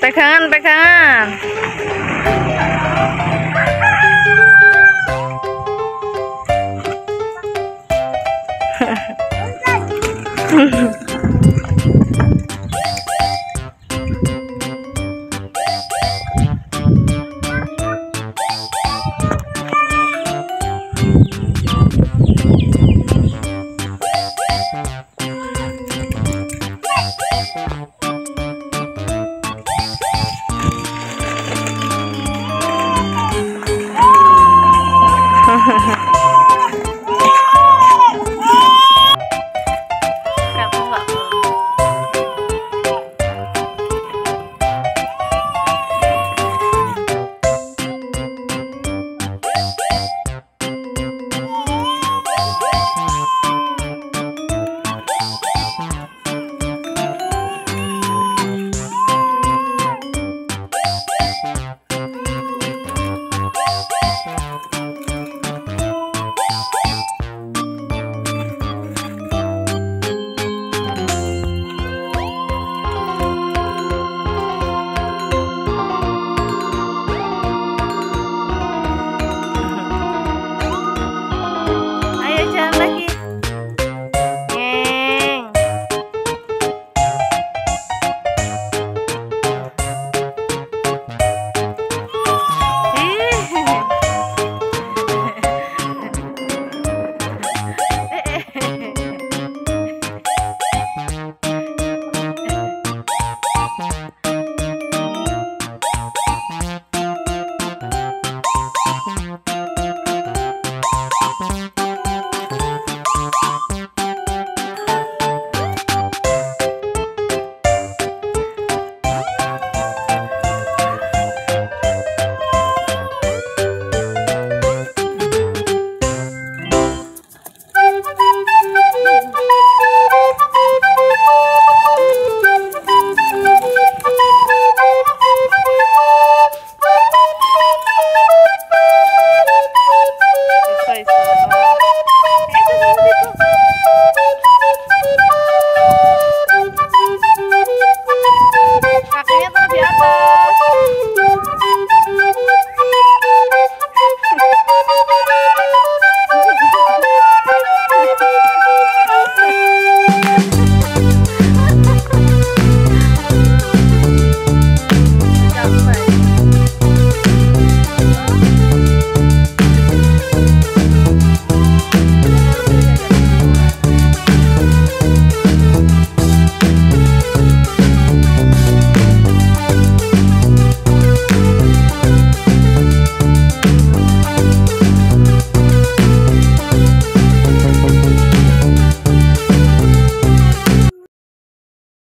ไปข้างไปข้างนั้น